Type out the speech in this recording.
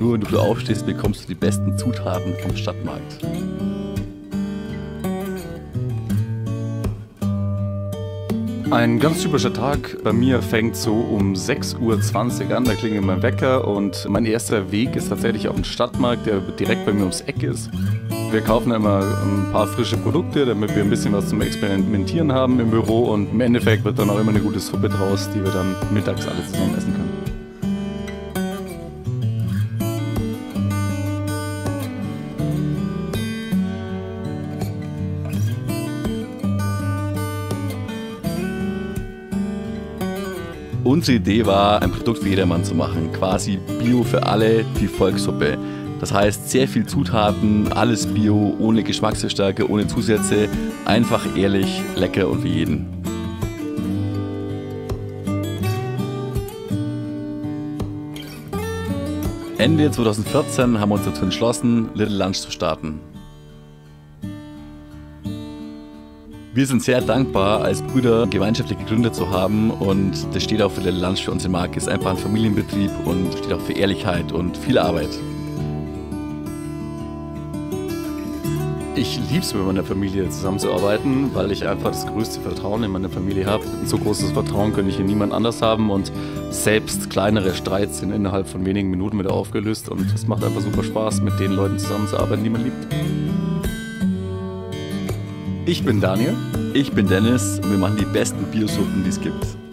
nur wenn du aufstehst, bekommst du die besten Zutaten vom Stadtmarkt. Ein ganz typischer Tag bei mir fängt so um 6.20 Uhr an, da klingelt mein Wecker und mein erster Weg ist tatsächlich auf den Stadtmarkt, der direkt bei mir ums Eck ist. Wir kaufen immer ein paar frische Produkte, damit wir ein bisschen was zum Experimentieren haben im Büro und im Endeffekt wird dann auch immer eine gute Suppe draus, die wir dann mittags alle zusammen essen können. Unsere Idee war, ein Produkt für jedermann zu machen, quasi Bio für alle, die Volkssuppe. Das heißt, sehr viel Zutaten, alles Bio, ohne Geschmacksverstärker, ohne Zusätze, einfach ehrlich, lecker und für jeden. Ende 2014 haben wir uns dazu entschlossen, Little Lunch zu starten. Wir sind sehr dankbar, als Brüder gemeinschaftlich gegründet zu haben und das steht auch für Little Lunch für unsere Marke. Es ist einfach ein Familienbetrieb und steht auch für Ehrlichkeit und viel Arbeit. Ich liebe es, mit meiner Familie zusammenzuarbeiten, weil ich einfach das größte Vertrauen in meine Familie habe. So großes Vertrauen könnte ich in niemand anders haben und selbst kleinere Streits sind innerhalb von wenigen Minuten wieder aufgelöst und es macht einfach super Spaß, mit den Leuten zusammenzuarbeiten, die man liebt. Ich bin Daniel. Ich bin Dennis und wir machen die besten Biosuppen, die es gibt.